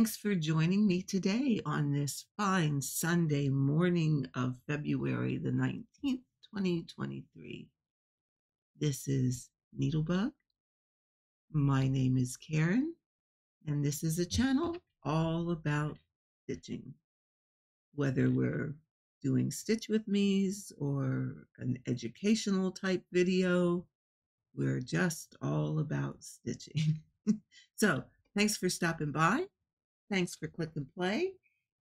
Thanks for joining me today on this fine Sunday morning of February the 19th, 2023. This is NeedleBugg. My name is Karen, and this is a channel all about stitching. Whether we're doing Stitch with Me's or an educational type video, we're just all about stitching. so, Thanks for stopping by. Thanks for click and play.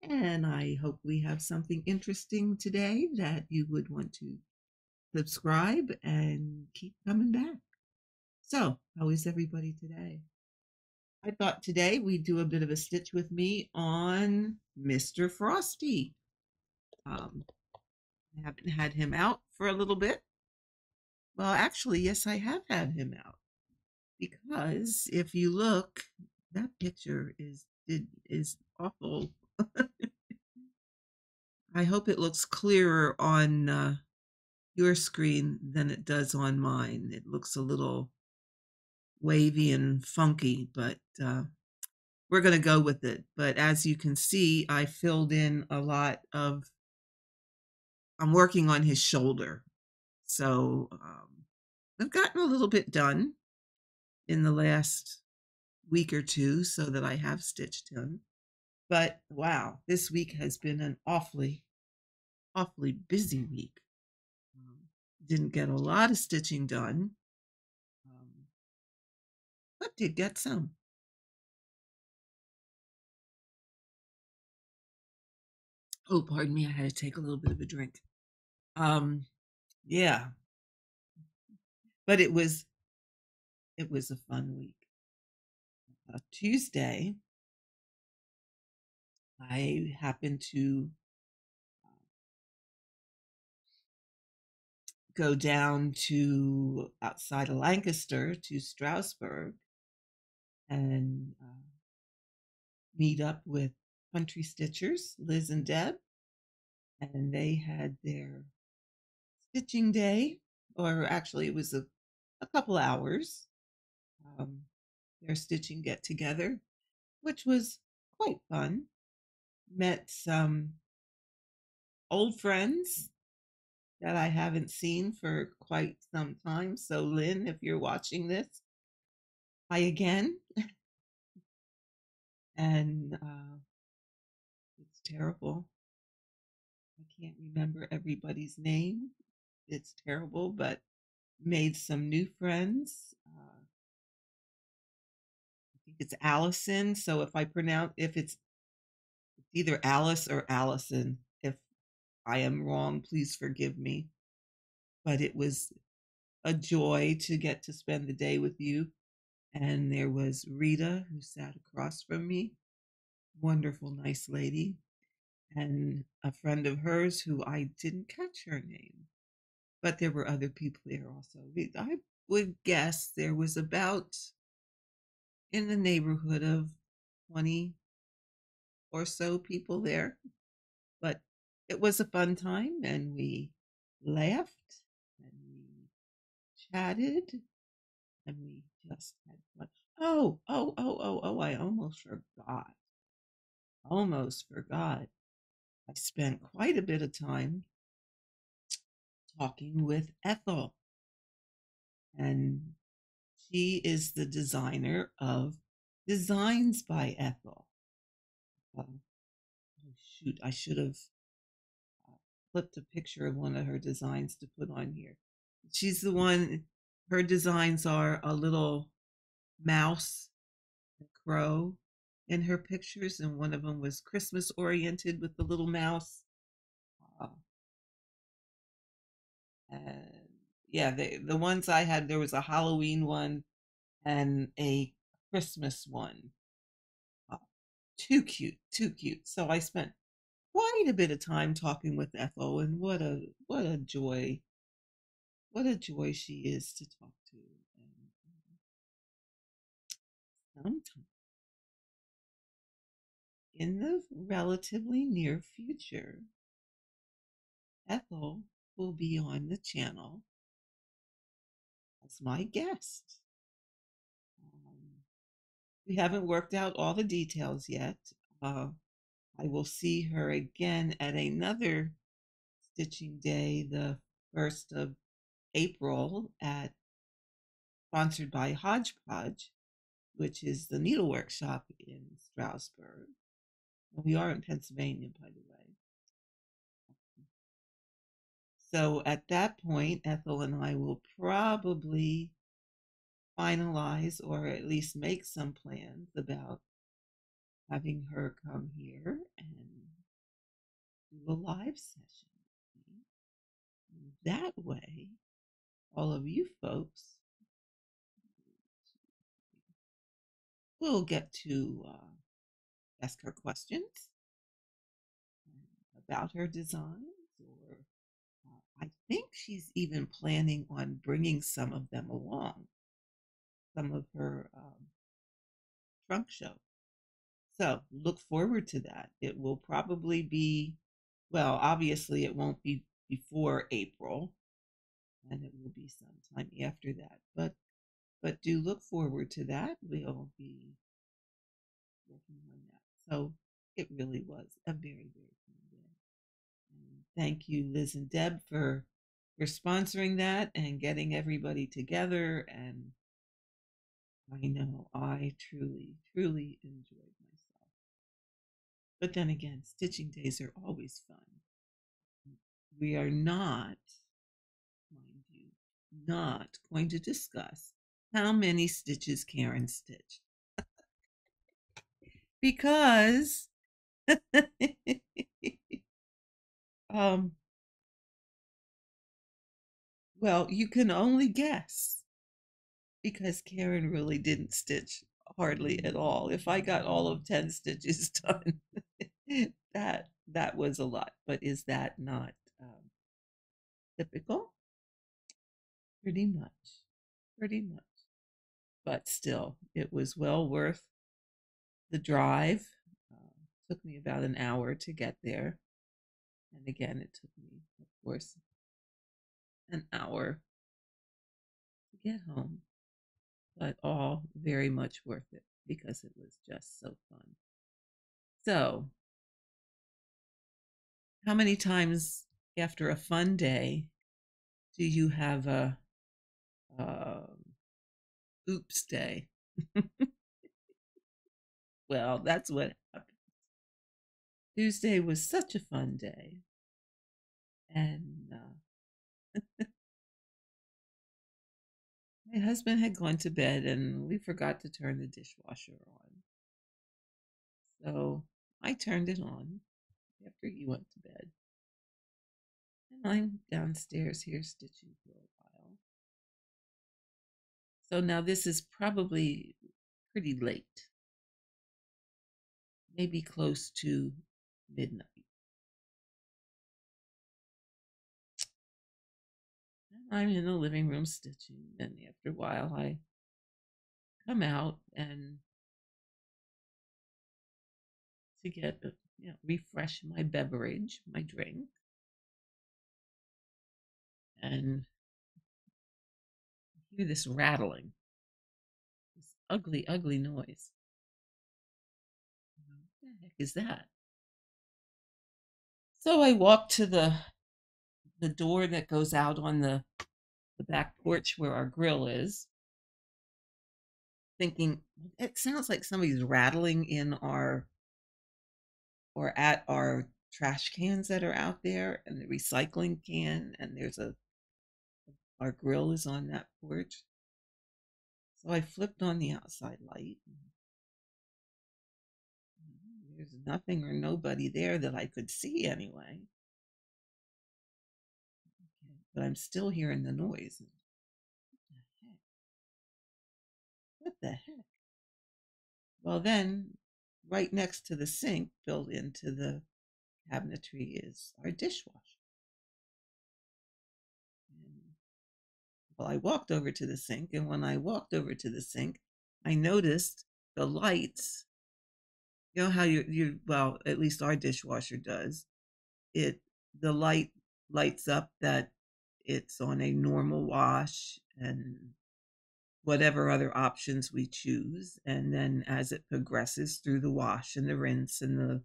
And I hope we have something interesting today that you would want to subscribe and keep coming back. So, how is everybody today? I thought today we'd do a bit of a stitch with me on Mr. Frosty. Um, I haven't had him out for a little bit. Well, actually, yes, I have had him out because if you look that picture is it is awful. I hope it looks clearer on uh, your screen than it does on mine. It looks a little wavy and funky, but uh, we're going to go with it. But as you can see, I filled in a lot of, I'm working on his shoulder. So um, I've gotten a little bit done in the last week or two so that I have stitched him. But wow, this week has been an awfully, awfully busy week. Um, didn't get a lot of stitching done, um, but did get some. Oh, pardon me, I had to take a little bit of a drink. Um, yeah, but it was, it was a fun week uh, Tuesday, I happened to uh, go down to outside of Lancaster to Strasburg and uh, meet up with country stitchers, Liz and Deb, and they had their stitching day, or actually it was a, a couple hours. Um, their stitching get together, which was quite fun. Met some old friends that I haven't seen for quite some time. So, Lynn, if you're watching this, hi again. and uh, it's terrible. I can't remember everybody's name. It's terrible, but made some new friends. Uh, it's Allison. So if I pronounce if it's either Alice or Allison, if I am wrong, please forgive me. But it was a joy to get to spend the day with you. And there was Rita who sat across from me, wonderful, nice lady, and a friend of hers who I didn't catch her name. But there were other people there also. I would guess there was about in the neighborhood of 20 or so people there. But it was a fun time and we laughed and we chatted and we just had fun. Oh, oh, oh, oh, oh, I almost forgot. Almost forgot. I spent quite a bit of time talking with Ethel. And she is the designer of Designs by Ethel. Um, oh, shoot, I should have uh, flipped a picture of one of her designs to put on here. She's the one, her designs are a little mouse, a crow in her pictures, and one of them was Christmas oriented with the little mouse. Uh, yeah, the the ones I had there was a Halloween one and a Christmas one. Uh, too cute, too cute. So I spent quite a bit of time talking with Ethel, and what a what a joy, what a joy she is to talk to. And in the relatively near future, Ethel will be on the channel as my guest. Um, we haven't worked out all the details yet. Uh, I will see her again at another stitching day, the 1st of April, at sponsored by Hodgepodge, which is the needle workshop in Strasburg. We are in Pennsylvania, by the way. So at that point, Ethel and I will probably finalize or at least make some plans about having her come here and do a live session. That way, all of you folks will get to uh, ask her questions about her uh, I think she's even planning on bringing some of them along, some of her um, trunk show. So look forward to that. It will probably be, well, obviously it won't be before April, and it will be sometime after that. But but do look forward to that. We'll be working on that. So it really was a very very thank you, Liz and Deb, for for sponsoring that and getting everybody together. And I know I truly truly enjoyed myself. but then again, stitching days are always fun. We are not, mind you, not going to discuss how many stitches Karen stitched. because um well, you can only guess because Karen really didn't stitch hardly at all. If I got all of 10 stitches done, that that was a lot. But is that not um, typical? Pretty much. Pretty much. But still, it was well worth the drive. Uh, took me about an hour to get there. And again, it took me, of course, an hour to get home but all very much worth it because it was just so fun. So, how many times after a fun day do you have a um, oops day? well, that's what happened. Tuesday was such a fun day. And uh, My husband had gone to bed and we forgot to turn the dishwasher on. So I turned it on after he went to bed. And I'm downstairs here stitching for a while. So now this is probably pretty late, maybe close to midnight. I'm in the living room stitching, and after a while, I come out and to get uh, you know refresh my beverage, my drink, and hear this rattling, this ugly, ugly noise. What the heck is that? So I walk to the the door that goes out on the the back porch where our grill is, thinking it sounds like somebody's rattling in our or at our trash cans that are out there and the recycling can and there's a our grill is on that porch. So I flipped on the outside light. There's nothing or nobody there that I could see anyway but I'm still hearing the noise. What the heck? What the heck? Well, then, right next to the sink, built into the cabinetry, is our dishwasher. And, well, I walked over to the sink, and when I walked over to the sink, I noticed the lights. You know how you you well, at least our dishwasher does. It the light lights up that it's on a normal wash and whatever other options we choose. And then as it progresses through the wash and the rinse and the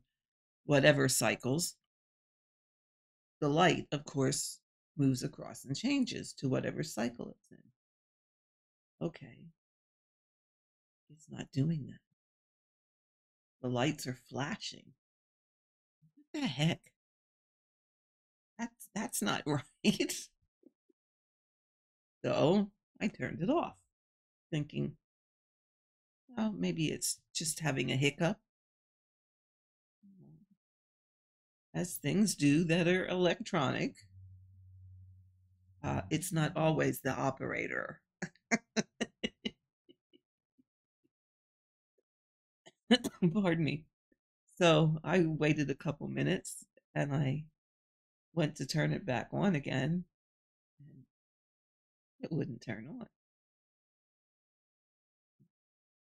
whatever cycles, the light, of course, moves across and changes to whatever cycle it's in. Okay. It's not doing that. The lights are flashing. What the heck? That's that's not right. So I turned it off, thinking, well, maybe it's just having a hiccup. As things do that are electronic. Uh, it's not always the operator. Pardon me. So I waited a couple minutes and I went to turn it back on again it wouldn't turn on.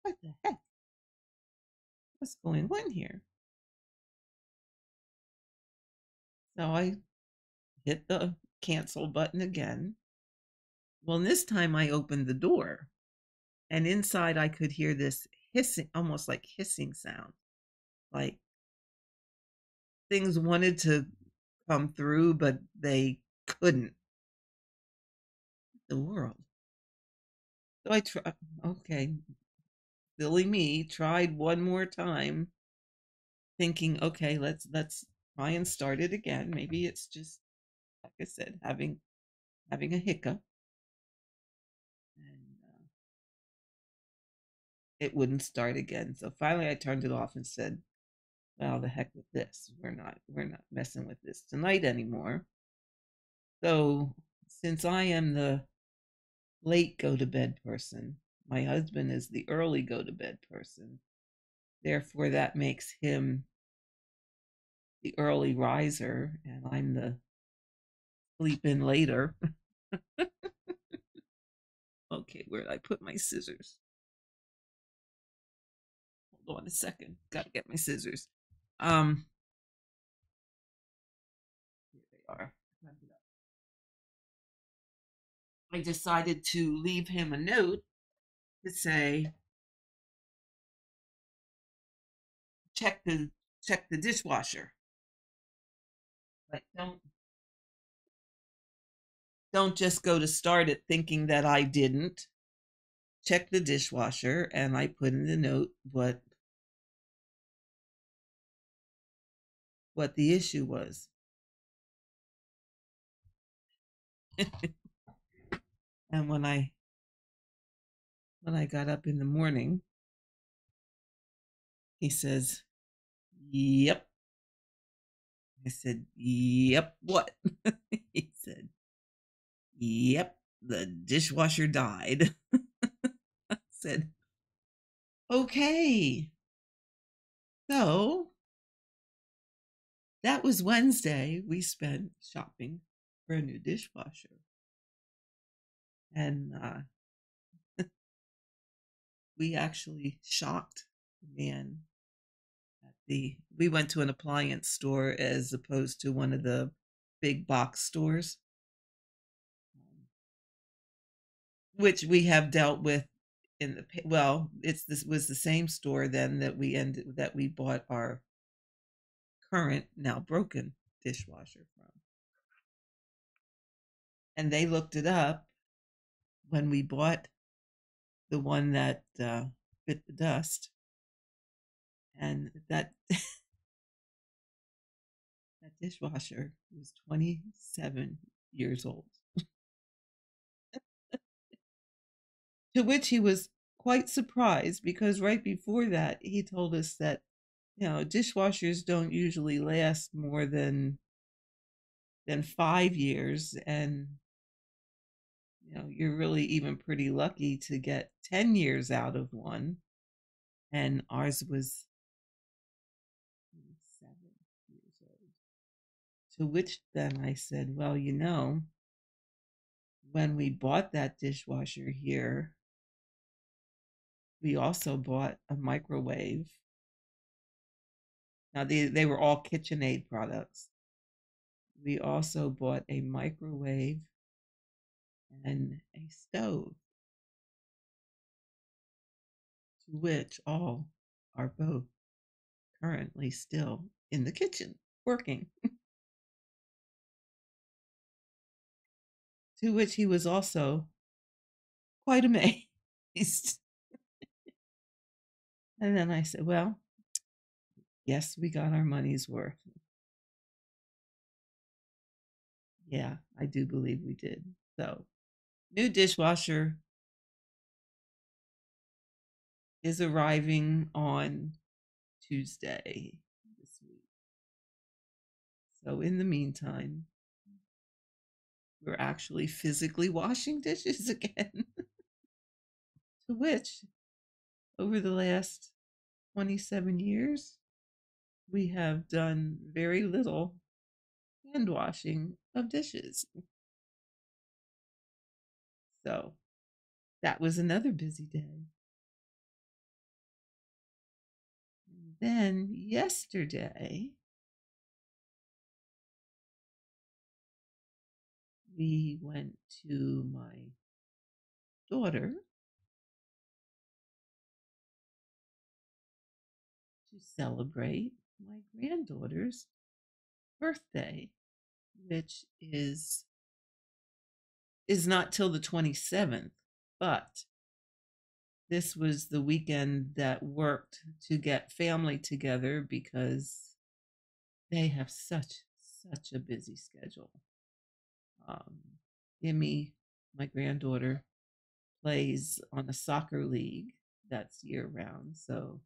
What the heck? What's going on here? So I hit the cancel button again. Well, this time I opened the door and inside I could hear this hissing, almost like hissing sound. Like things wanted to come through, but they couldn't. The world. So I tried, okay, silly me, tried one more time, thinking, okay, let's let's try and start it again. Maybe it's just, like I said, having having a hiccup. and uh it wouldn't start again. So finally I turned it off and said, well, the heck with this. We're not we're not messing with this tonight anymore. So since I am the late go to bed person, my husband is the early go to bed person. Therefore that makes him the early riser and I'm the sleep in later. okay, where did I put my scissors? Hold on a second. Got to get my scissors. Um, here they are. I decided to leave him a note to say, check the check the dishwasher. Like don't don't just go to start it thinking that I didn't. Check the dishwasher and I put in the note what what the issue was. and when I when I got up in the morning, he says, "Yep." I said, "Yep, what?" he said, "Yep, the dishwasher died." I said, "Okay." So that was Wednesday. We spent shopping for a new dishwasher. And uh, we actually shocked the man at the we went to an appliance store as opposed to one of the big box stores um, which we have dealt with in the well it's this was the same store then that we ended that we bought our current, now broken dishwasher from. And they looked it up when we bought the one that uh, bit the dust. And that that dishwasher was 27 years old. to which he was quite surprised because right before that he told us that you know, dishwashers don't usually last more than than five years, and you know, you're really even pretty lucky to get ten years out of one. And ours was seven years old. To which then I said, Well, you know, when we bought that dishwasher here, we also bought a microwave now, they, they were all KitchenAid products. We also bought a microwave and a stove. to which all are both currently still in the kitchen working. to which he was also quite amazed. and then I said, Well, yes, we got our money's worth. Yeah, I do believe we did. So, new dishwasher is arriving on Tuesday this week. So, in the meantime, we're actually physically washing dishes again. to which, over the last 27 years, we have done very little hand washing of dishes. So that was another busy day. And then yesterday, we went to my daughter to celebrate my granddaughter's birthday, which is is not till the 27th, but this was the weekend that worked to get family together because they have such such a busy schedule. Um, Emmy, my granddaughter, plays on a soccer league that's year round, so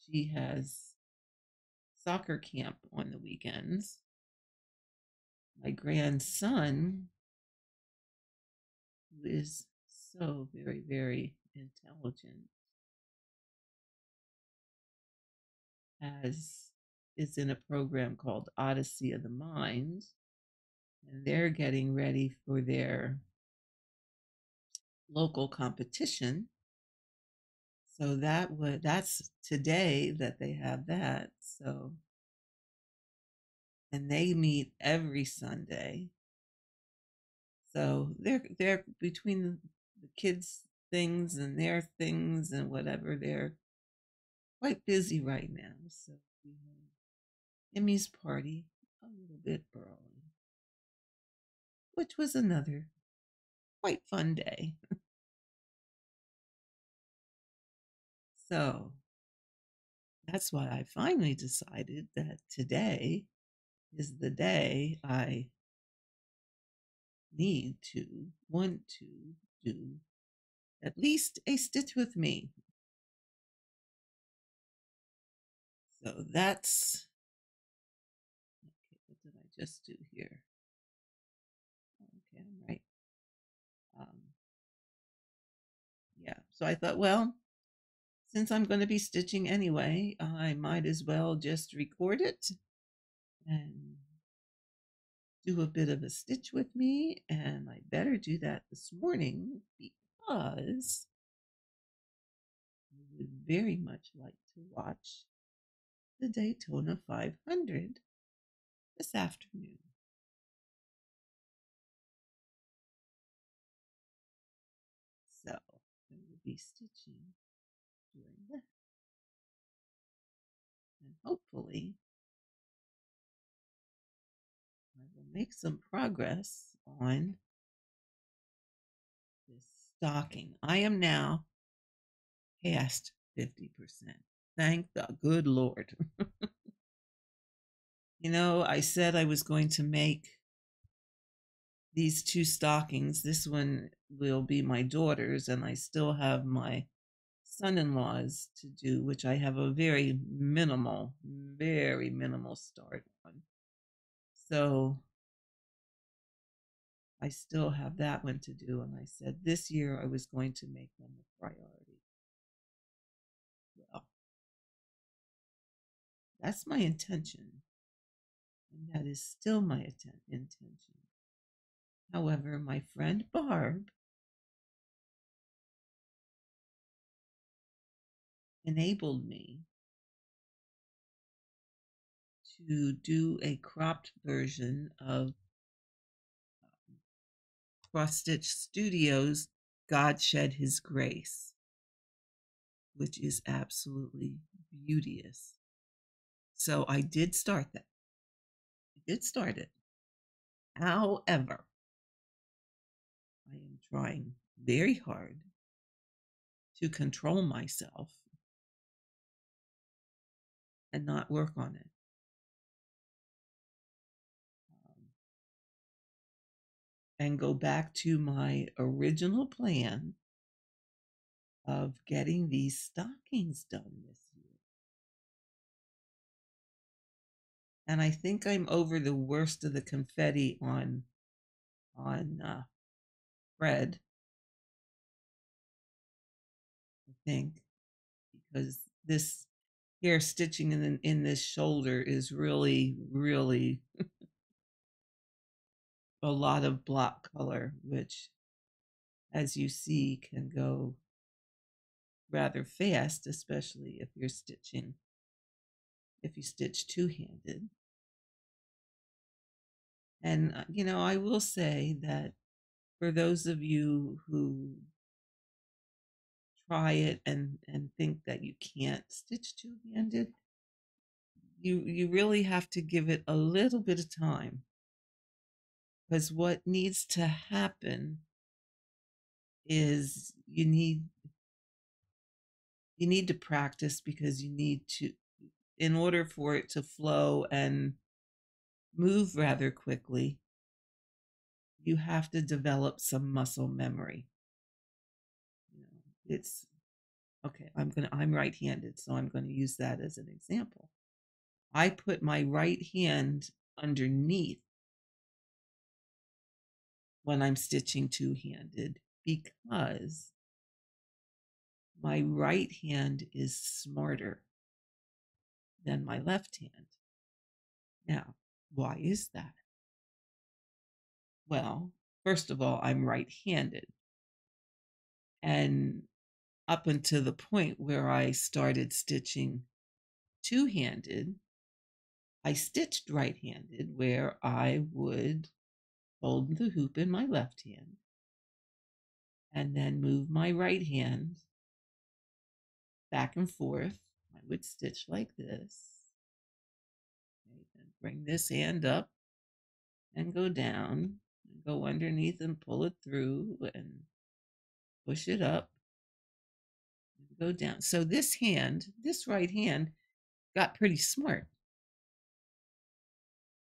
she has soccer camp on the weekends. My grandson, who is so very, very intelligent, has is in a program called Odyssey of the Mind, and they're getting ready for their local competition. So that would that's today that they have that. So and they meet every Sunday. So they're they're between the kids' things and their things and whatever. They're quite busy right now. So we Emmy's party a little bit early, which was another quite fun day. so that's why I finally decided that today is the day I need to, want to do at least a stitch with me. So that's, okay, what did I just do here? Okay, I'm right. Um, yeah, so I thought, well, since I'm going to be stitching anyway, I might as well just record it and do a bit of a stitch with me. And I better do that this morning because I would very much like to watch the Daytona 500 this afternoon. So I will be stitching during that. And hopefully make some progress on this stocking. I am now past 50%. Thank the good Lord. you know, I said I was going to make these two stockings. This one will be my daughter's, and I still have my son in law's to do, which I have a very minimal, very minimal start on. So I still have that one to do. And I said this year I was going to make them a priority. Well, that's my intention. And that is still my atten- intention. However, my friend Barb enabled me to do a cropped version of Cross Stitch Studios God Shed His Grace. which is absolutely beauteous. So I did start that. I did start it. However, I am trying very hard to control myself and not work on it. And go back to my original plan of getting these stockings done this year. And I think I'm over the worst of the confetti on on uh, Fred. I think because this hair stitching in in this shoulder is really really a lot of block color, which as you see can go rather fast, especially if you're stitching, if you stitch two-handed. And, uh, you know, I will say that for those of you who try it and, and think that you can't stitch two-handed, you, you really have to give it a little bit of time. Because what needs to happen is you need you need to practice because you need to in order for it to flow and move rather quickly you have to develop some muscle memory. It's okay i'm gonna i'm right-handed so i'm going to use that as an example. I put my right hand underneath when i'm stitching two-handed because my right hand is smarter than my left hand. Now, why is that? Well, first of all, I'm right handed. And up until the point where I started stitching two handed, I stitched right handed, where I would hold the hoop in my left hand and then move my right hand back and forth. I would stitch like this. Then bring this hand up and go down and go underneath and pull it through and push it up go down. So this hand, this right hand, got pretty smart.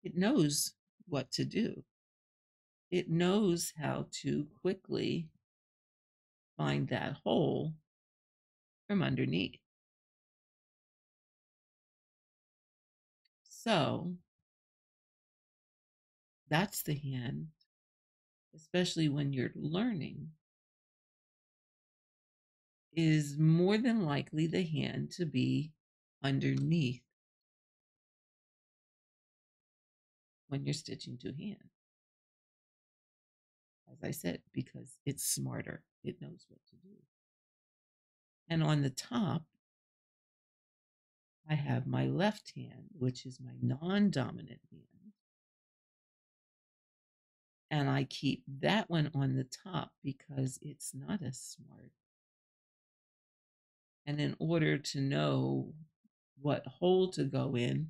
It knows what to do. It knows how to quickly find that hole from underneath. So that's the hand, especially when you're learning, is more than likely the hand to be underneath when you're stitching two hands. I said, because it's smarter, it knows what to do. And on the top, I have my left hand, which is my non dominant hand. And I keep that one on the top because it's not as smart. And in order to know what hole to go in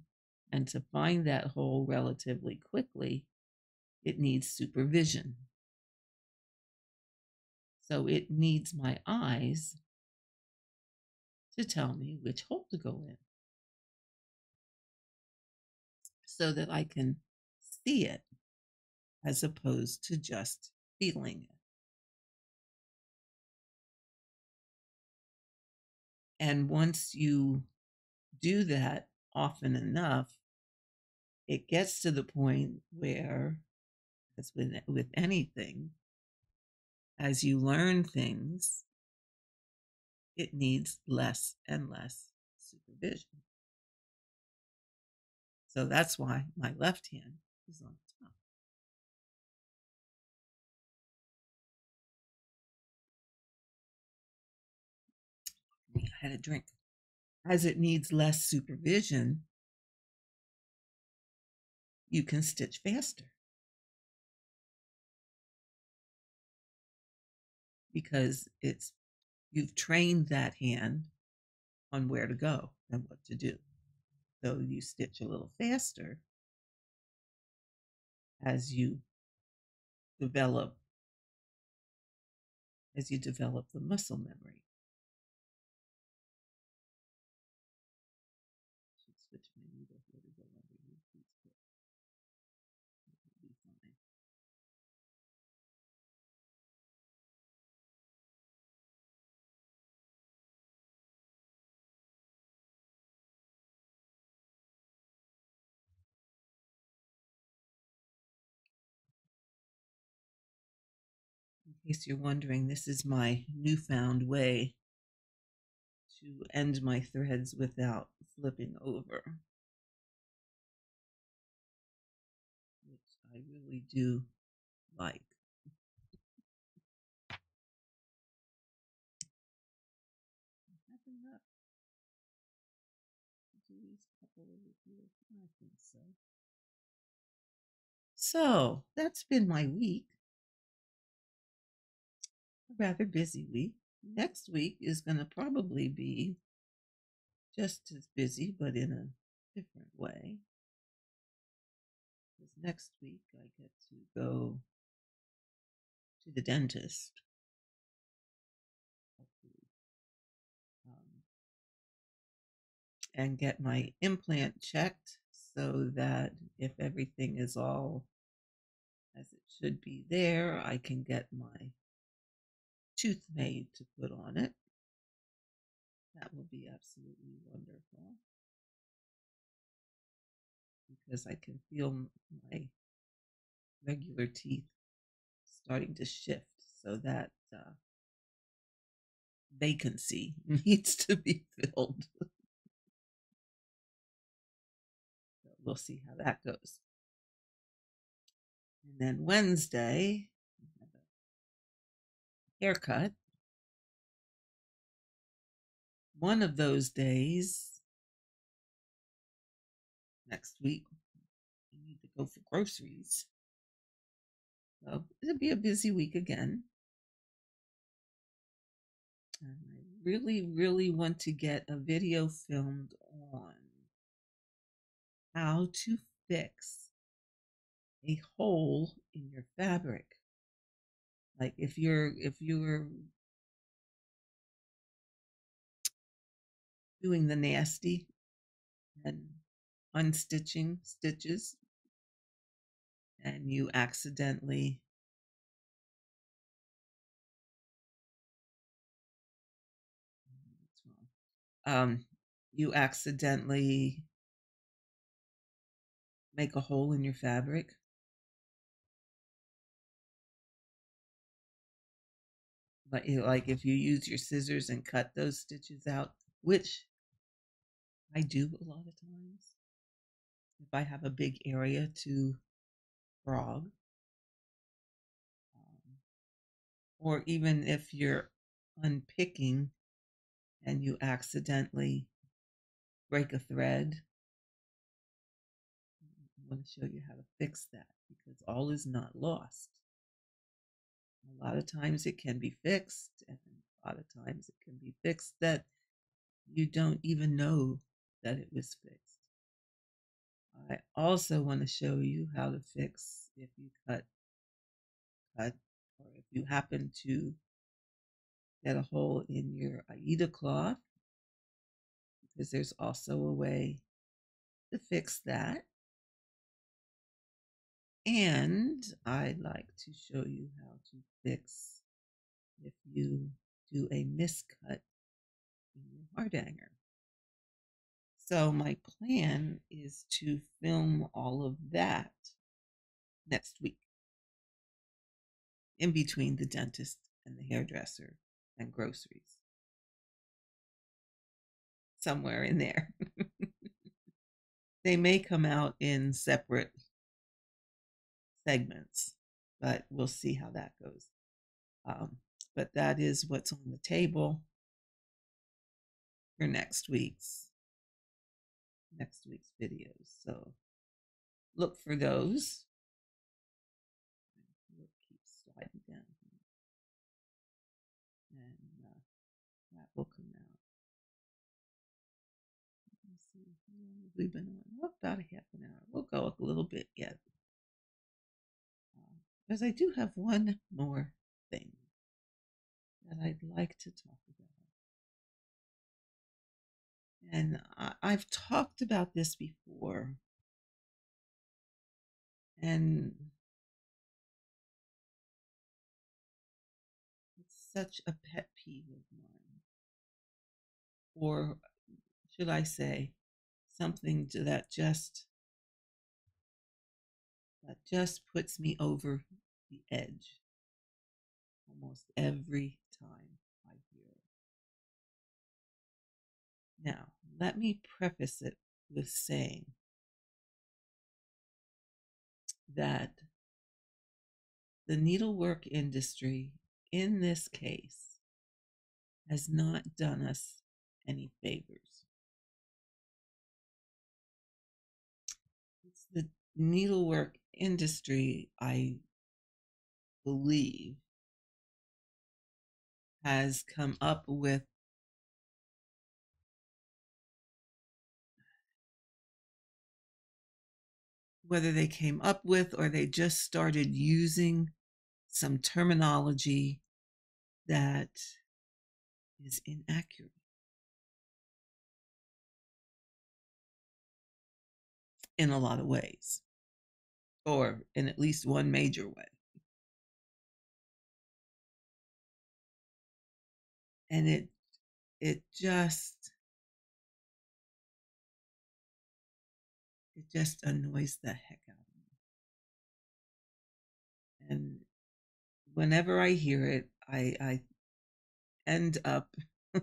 and to find that hole relatively quickly, it needs supervision. So it needs my eyes to tell me which hole to go in so that I can see it as opposed to just feeling it. And once you do that often enough, it gets to the point where, as with, with anything, as you learn things, it needs less and less supervision. So that's why my left hand is on top. I had a drink. As it needs less supervision, you can stitch faster. Because it's you've trained that hand on where to go and what to do. So you stitch a little faster as you develop as you develop the muscle memory. In case you're wondering, this is my newfound way to end my threads without flipping over, which I really do like. So that's been my week. Rather busy week. Next week is going to probably be just as busy, but in a different way. Because next week I get to go to the dentist. Um, and get my implant checked so that if everything is all as it should be there, I can get my tooth made to put on it. That will be absolutely wonderful because I can feel my regular teeth starting to shift so that uh, vacancy needs to be filled. so we'll see how that goes. And then Wednesday, haircut. One of those days next week, I need to go for groceries. So it'll be a busy week again. And I really, really want to get a video filmed on how to fix a hole in your fabric. Like if you're if you're doing the nasty and unstitching stitches and you accidentally um, you accidentally make a hole in your fabric but you like if you use your scissors and cut those stitches out which i do a lot of times. If i have a big area to frog um, or even if you're unpicking and you accidentally break a thread i want to show you how to fix that because all is not lost a lot of times it can be fixed, and a lot of times it can be fixed that you don't even know that it was fixed. I also want to show you how to fix if you cut, cut, or if you happen to get a hole in your Aida cloth, because there's also a way to fix that. And I'd like to show you how to fix if you do a miscut in your hardanger. So my plan is to film all of that next week in between the dentist and the hairdresser and groceries. Somewhere in there. they may come out in separate segments, but we'll see how that goes. Um, but that is what's on the table for next week's next week's videos. So look for those. We'll keep sliding down here. And uh, that will come out. Let's see. we been on? Oh, about a half an hour. We'll go a little bit yet. Because I do have one more thing that I'd like to talk about. And I, I've talked about this before. And it's such a pet peeve of mine. Or should I say, something that just that just puts me over the edge almost every time I hear it. Now, let me preface it with saying that the needlework industry in this case has not done us any favors. It's the needlework industry, I believe, has come up with whether they came up with or they just started using some terminology that is inaccurate. In a lot of ways, or in at least one major way. And it it just it just annoys the heck out of me. And whenever I hear it, I, I end up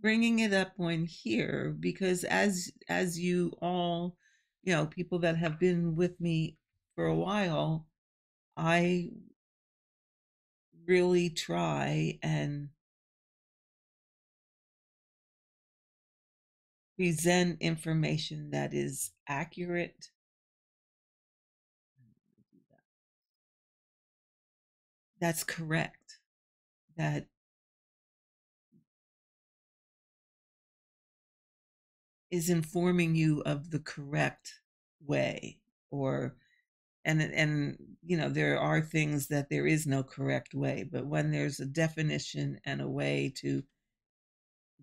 bringing it up on here because as as you all you know people that have been with me for a while i really try and present information that is accurate. That's correct. That is informing you of the correct way or and and you know there are things that there is no correct way but when there's a definition and a way to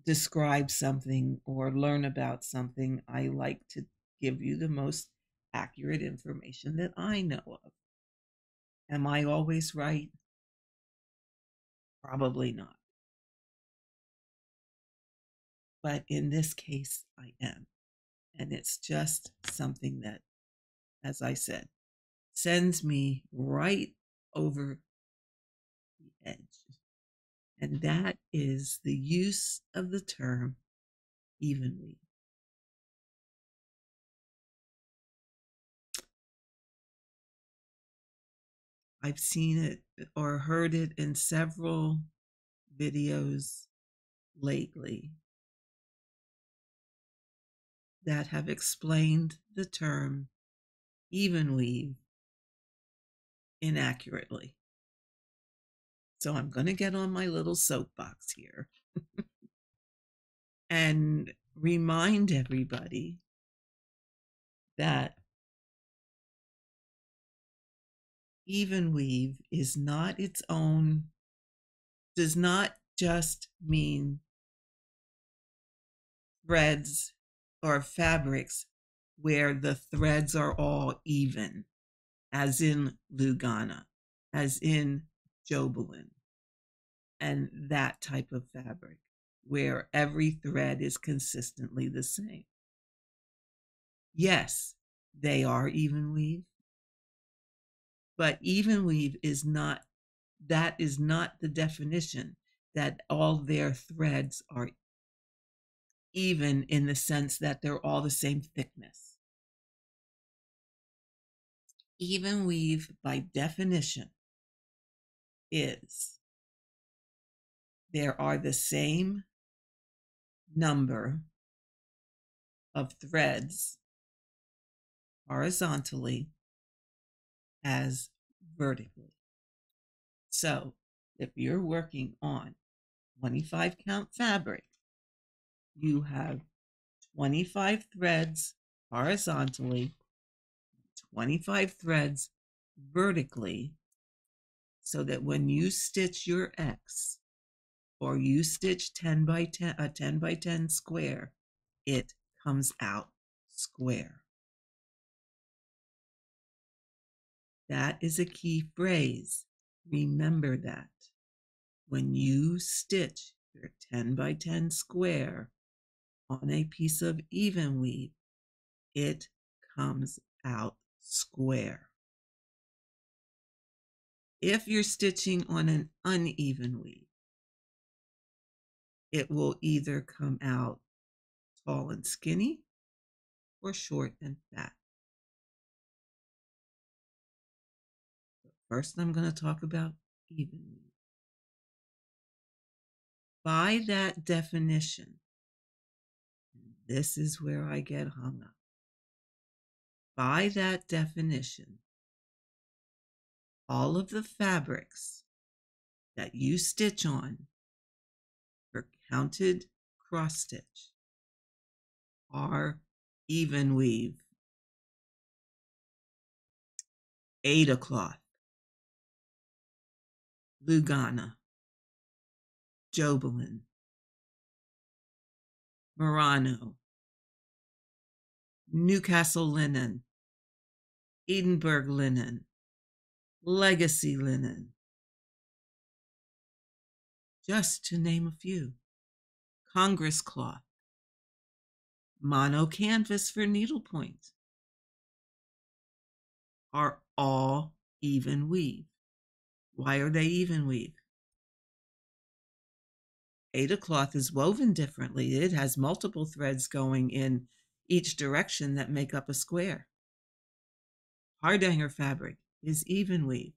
describe something or learn about something, I like to give you the most accurate information that I know of. Am I always right? Probably not. But in this case, I am. And it's just something that, as I said, sends me right over the edge and that is the use of the term even weave. I've seen it or heard it in several videos lately that have explained the term even weave inaccurately. So I'm going to get on my little soapbox here and remind everybody that even weave is not its own, does not just mean threads or fabrics where the threads are all even, as in Lugana, as in Jobelan, and that type of fabric where every thread is consistently the same. Yes, they are even weave, but even weave is not, that is not the definition that all their threads are even in the sense that they're all the same thickness. Even weave, by definition, is there are the same number of threads horizontally as vertically. So if you're working on 25 count fabric you have 25 threads horizontally, 25 threads vertically, so that when you stitch your X or you stitch 10 by 10, a 10 by 10 square, it comes out square. That is a key phrase. Remember that. When you stitch your 10 by 10 square on a piece of even weave, it comes out square. If you're stitching on an uneven weave, it will either come out tall and skinny or short and fat. First, I'm going to talk about even weave. By that definition, this is where I get hung up. By that definition, all of the fabrics that you stitch on for counted cross stitch are even weave. Aida cloth, Lugana, Jobelan, Murano, Newcastle linen, Edinburgh linen, Legacy linen, just to name a few. Congress cloth, mono canvas for needlepoint are all even weave. Why are they even weave? Aida cloth is woven differently. It has multiple threads going in each direction that make up a square. Hardanger fabric is even weave.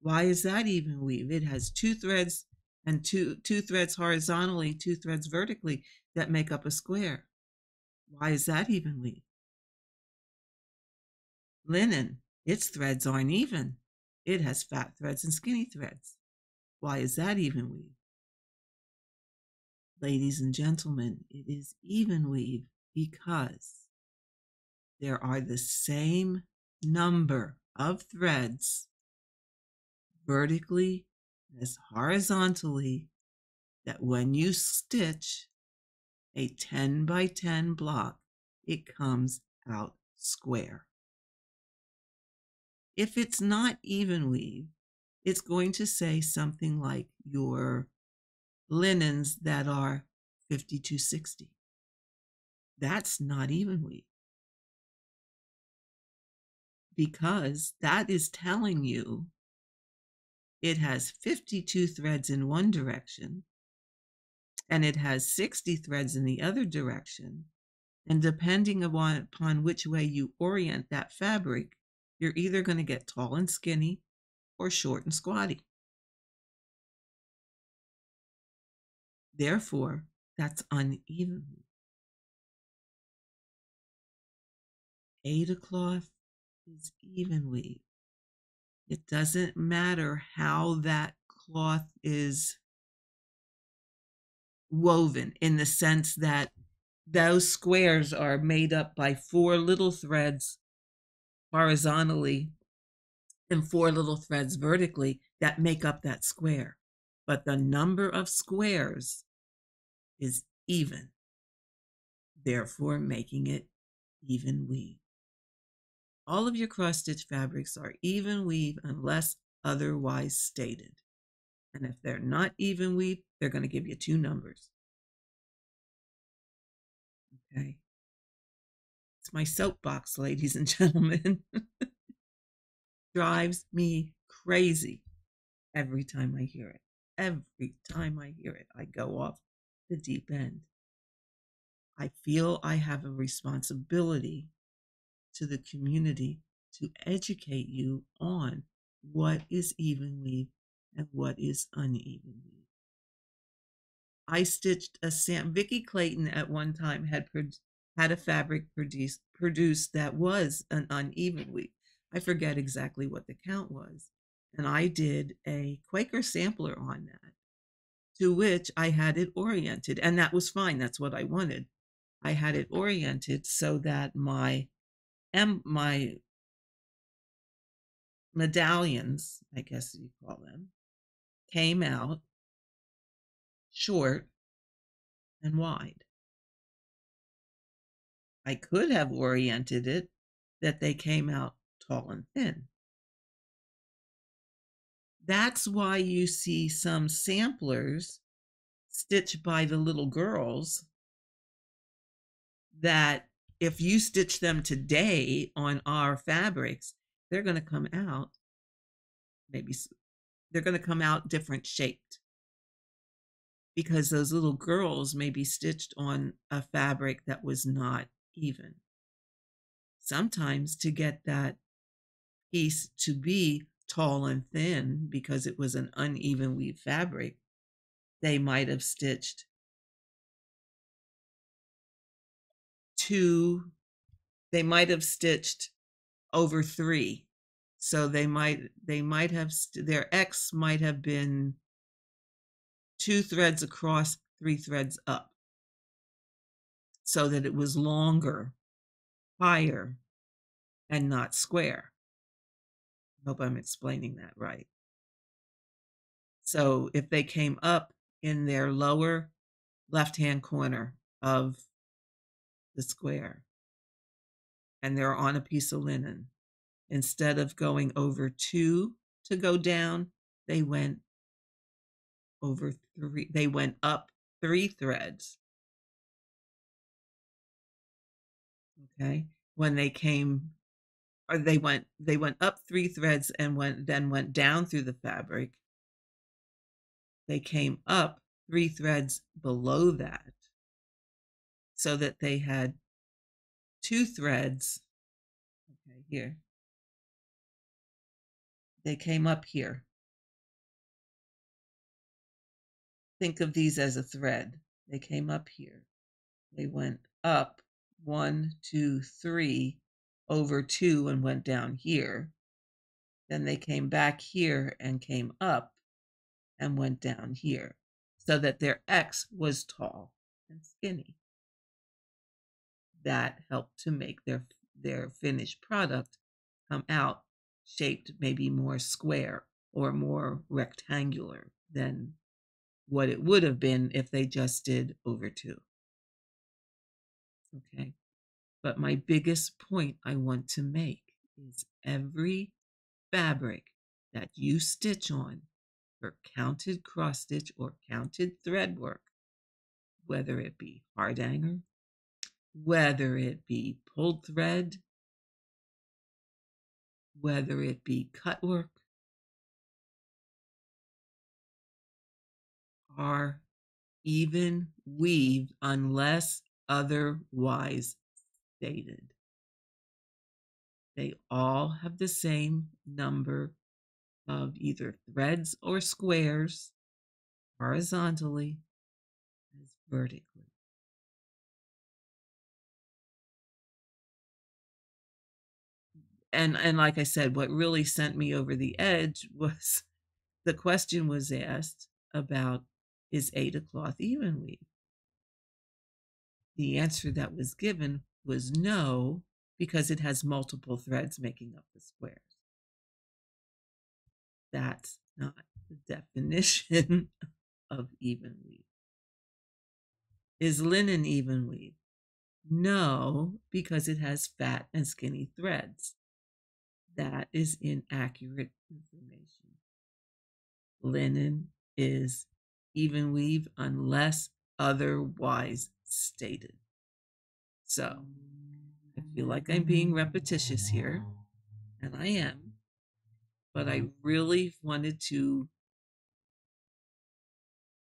Why is that even weave? It has two threads and two, two threads horizontally, two threads vertically that make up a square. Why is that even weave? Linen, its threads aren't even. It has fat threads and skinny threads. Why is that even weave? Ladies and gentlemen, it is even weave because there are the same number of threads vertically as horizontally that when you stitch a 10 by 10 block, it comes out square. If it's not even weave, it's going to say something like your linens that are 5260. That's not even. Because that is telling you it has 52 threads in one direction and it has 60 threads in the other direction. And depending upon, upon which way you orient that fabric, you're either going to get tall and skinny or short and squatty. Therefore, that's uneven. Aida cloth is even weave. It doesn't matter how that cloth is woven in the sense that those squares are made up by four little threads horizontally and four little threads vertically that make up that square. But the number of squares is even, therefore making it even weave. All of your cross stitch fabrics are even weave unless otherwise stated. And if they're not even weave, they're going to give you two numbers. Okay. It's my soapbox, ladies and gentlemen. Drives me crazy every time I hear it. Every time I hear it, I go off the deep end. I feel I have a responsibility to the community to educate you on what is even weave and what is uneven weave. I stitched a Sam Vikki Clayton at one time had had a fabric produced produced that was an uneven weave. I forget exactly what the count was. And I did a Quaker sampler on that to which I had it oriented. And that was fine. That's what I wanted. I had it oriented so that my em- my medallions, I guess you call them, came out short and wide. I could have oriented it that they came out tall and thin. That's why you see some samplers stitched by the little girls that if you stitch them today on our fabrics, they're going to come out maybe they're going to come out different shaped because those little girls may be stitched on a fabric that was not even. Sometimes to get that piece to be tall and thin because it was an uneven weave fabric, they might have stitched two, they might have stitched over three. So they might they might have their X might have been two threads across, three threads up, so that it was longer, higher, and not square. I hope I'm explaining that right. So if they came up in their lower left-hand corner of the square and they're on a piece of linen, instead of going over two to go down, they went over three, they went up three threads. Okay. When they came or they went they went up three threads and went then went down through the fabric they came up three threads below that so that they had two threads. Okay here. They came up here. Think of these as a thread. They came up here. They went up one two three over two and went down here. Then they came back here and came up and went down here so that their X was tall and skinny. That helped to make their, their finished product come out shaped maybe more square or more rectangular than what it would have been if they just did over two. Okay. But my biggest point I want to make is every fabric that you stitch on for counted cross stitch or counted thread work, whether it be hardanger, whether it be pulled thread, whether it be cut work, are even weaved unless otherwise stated. They all have the same number of either threads or squares horizontally as vertically. And, and like I said, what really sent me over the edge was the question was asked about is Aida cloth even weave? The answer that was given was no, because it has multiple threads making up the squares. That's not the definition of even weave. Is linen even weave? No, because it has fat and skinny threads. That is inaccurate information. Linen is even weave unless otherwise stated. So I feel like I'm being repetitious here, and I am, but I really wanted to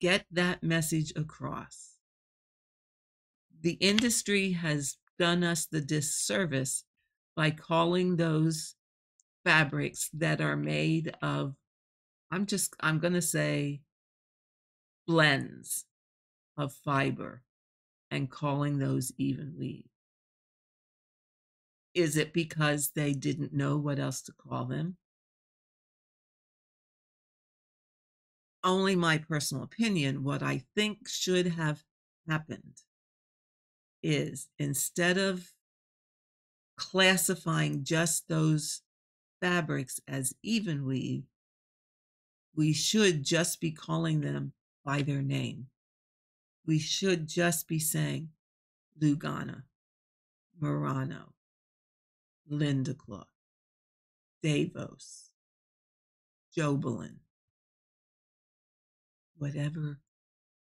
get that message across. The industry has done us the disservice by calling those fabrics that are made of, I'm just, I'm going to say blends of fiber and calling those even weave? Is it because they didn't know what else to call them? only my personal opinion. What I think should have happened is instead of classifying just those fabrics as even weave, we should just be calling them by their name. We should just be saying Lugana, Murano, Linda Cloth, Davos, Jobelan, whatever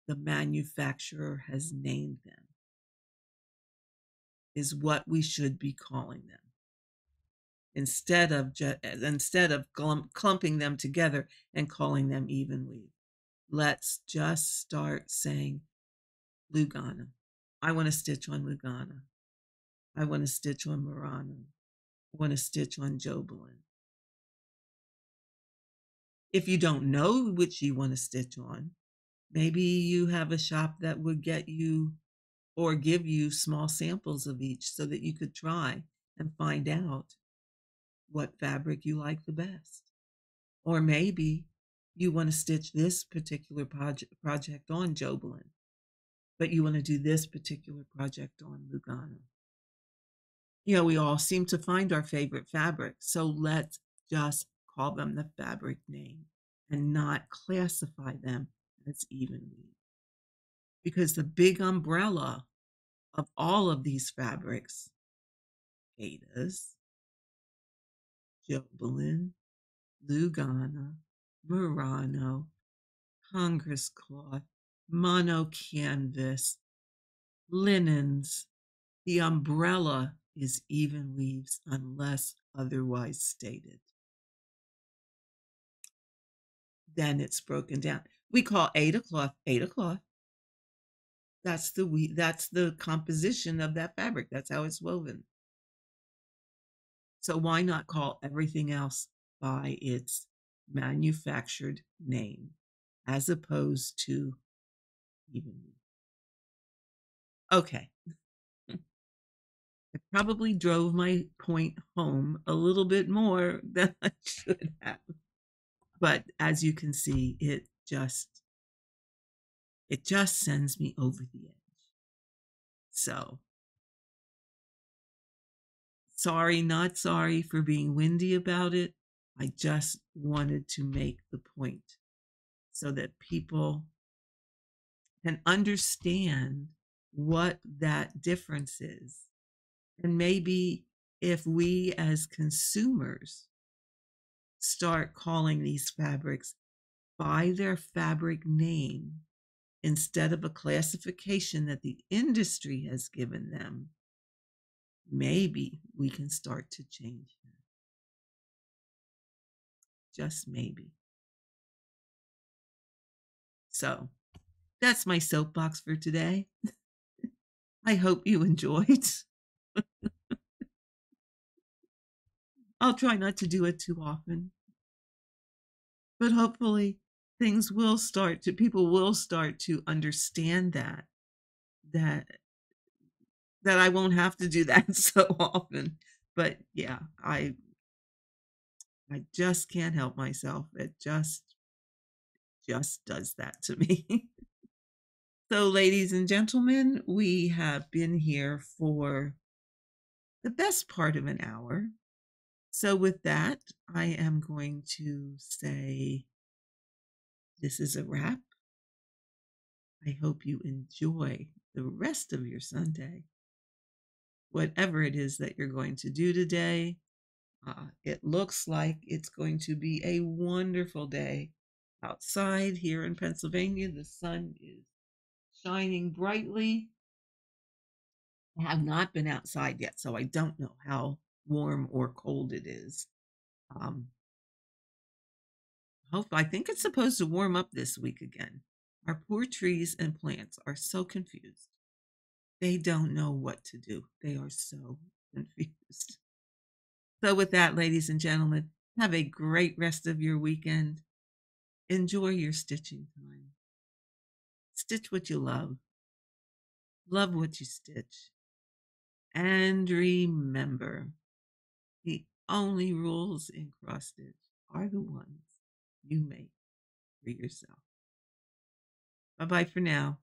the manufacturer has named them is what we should be calling them instead of ju- eh, instead of clump, clumping them together and calling them even weave let's just start saying lugana i want to stitch on lugana i want to stitch on murano. I want to stitch on jobelan if you don't know which you want to stitch on maybe you have a shop that would get you or give you small samples of each so that you could try and find out what fabric you like the best. Or maybe you want to stitch this particular project, project on Jobelan, but you want to do this particular project on Lugana. You know, we all seem to find our favorite fabric, so let's just call them the fabric name and not classify them as even weave. Because the big umbrella of all of these fabrics, Aidas, Jobelan, Lugana, Murano, Congress cloth, mono canvas, linens. The umbrella is even weaves unless otherwise stated. Then it's broken down. We call Aida cloth Aida cloth. That's the we that's the composition of that fabric. That's how it's woven. So why not call everything else by its manufactured name as opposed to even Okay. I probably drove my point home a little bit more than I should have. But as you can see, it just it just sends me over the edge. So, sorry, not sorry for being windy about it. I just wanted to make the point so that people can understand what that difference is. And maybe if we as consumers start calling these fabrics by their fabric name instead of a classification that the industry has given them, maybe we can start to change that. Just maybe. So that's my soapbox for today. I hope you enjoyed. I'll try not to do it too often. But hopefully things will start to people will start to understand that that that I won't have to do that so often. But yeah, I I just can't help myself. It just just does that to me. so ladies and gentlemen, we have been here for the best part of an hour. So, with that, I am going to say this is a wrap. I hope you enjoy the rest of your Sunday. Whatever it is that you're going to do today, uh, it looks like it's going to be a wonderful day outside here in Pennsylvania. The sun is shining brightly. I have not been outside yet, so I don't know how warm or cold it is. Um, hope I think it's supposed to warm up this week again. Our poor trees and plants are so confused. They don't know what to do. They are so confused. So, with that, ladies and gentlemen, have a great rest of your weekend. Enjoy your stitching time. Stitch what you love. Love what you stitch. And remember, the only rules in cross stitch are the ones you make. for yourself. Bye bye for now.